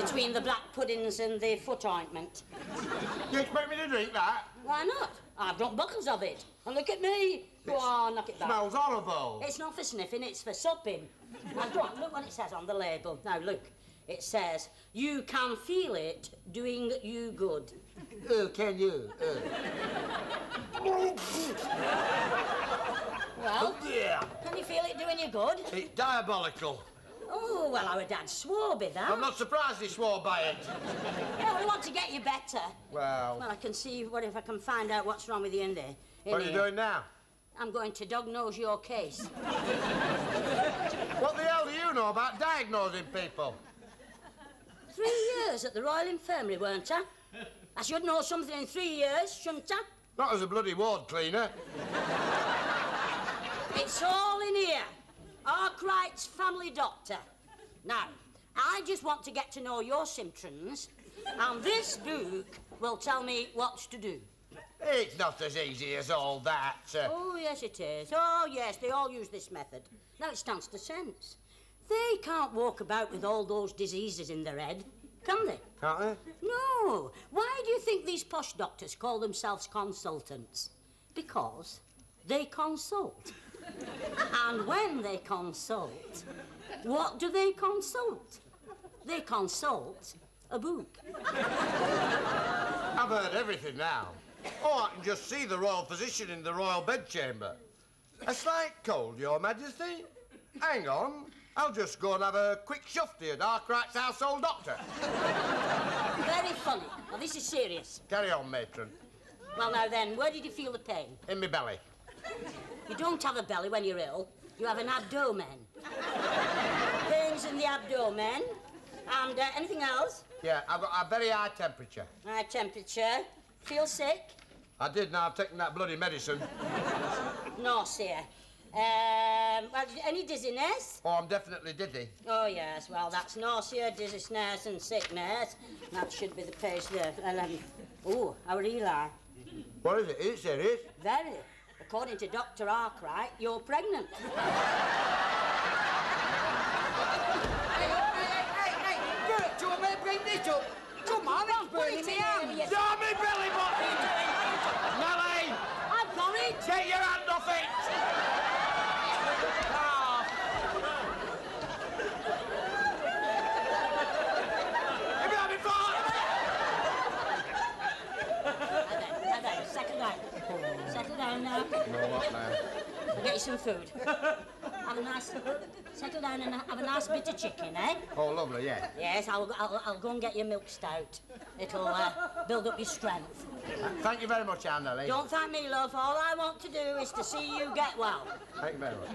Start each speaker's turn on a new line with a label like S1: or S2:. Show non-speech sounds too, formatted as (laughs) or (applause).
S1: between the black puddings and the foot ointment.
S2: You expect me to drink that?
S1: Why not? I've drunk buckles of it. And look at me. Go on, knock it back.
S2: Smells horrible.
S1: It's not for sniffing, it's for supping. Now, go on, look what it says on the label. Now, look. It says, you can feel it doing you good.
S2: Oh, can you? Oh.
S1: Well,
S2: yeah.
S1: can you feel it doing you good?
S2: It's diabolical.
S1: Oh, well, our dad swore by that.
S2: I'm not surprised he swore by it.
S1: Yeah, we want to get you better.
S2: Well,
S1: Well, I can see what if I can find out what's wrong with you in there. in
S2: what are you
S1: here.
S2: doing now?
S1: I'm going to diagnose your case. (laughs)
S2: What the hell do you know about diagnosing people?
S1: Three years at the Royal Infirmary, weren't I? I should know something in three years, shouldn't I?
S2: Not as a bloody ward cleaner.
S1: It's all in here. Arkwright's family doctor. Now, I just want to get to know your symptoms, and this book will tell me what to do.
S2: It's not as easy as all that. Uh,
S1: Oh, yes, it is. Oh, yes, they all use this method. Now, it stands to sense. They can't walk about with all those diseases in their head, can they?
S2: can't they?
S1: No. Why do you think these posh doctors call themselves consultants? Because they consult. And when they consult, what do they consult? They consult a book.
S2: I've heard everything now. Oh, I can just see the royal physician in the royal bedchamber. A slight cold, your majesty. Hang on. I'll just go and have a quick shufty at Arkwright's household doctor.
S1: Very funny. Now, this is serious.
S2: Carry on, matron.
S1: Well, now then, where did you feel the pain?
S2: In my belly.
S1: You don't have a belly when you're ill. You have an abdomen. Pains in the abdomen. And uh, anything else?
S2: Yeah, I've got a very high temperature.
S1: High temperature. Feel sick?
S2: I did now. I've taken that bloody medicine.
S1: Nausea. Um, well, any dizziness?
S2: Oh, I'm definitely dizzy.
S1: Oh, yes. Well, that's nausea, dizziness, and sickness. That should be the pace there. Um, oh, our Eli.
S2: What is it? Is it serious?
S1: Very. According to Dr. Arkwright, you're pregnant. (laughs)
S3: Hey, Do it to him, bring this up. Come on, it's burning me out.
S2: Damn me belly button! Nellie!
S1: I've got it!
S2: Get your hand off it! Ah. Have you had it far?
S1: Now then, settle down. Settle down now.
S2: No, what now?
S1: I'll get you some food. Have a nice... Settle down and have a nice bit of chicken, eh?
S2: Oh, lovely, yeah.
S1: Yes, I'll, I'll, I'll go and get your milk stout. It'll uh, build up your strength.
S2: Thank you very much, Anne Nellie.
S1: Don't thank me, love. All I want to do is to see you get well.
S2: Thank you very much.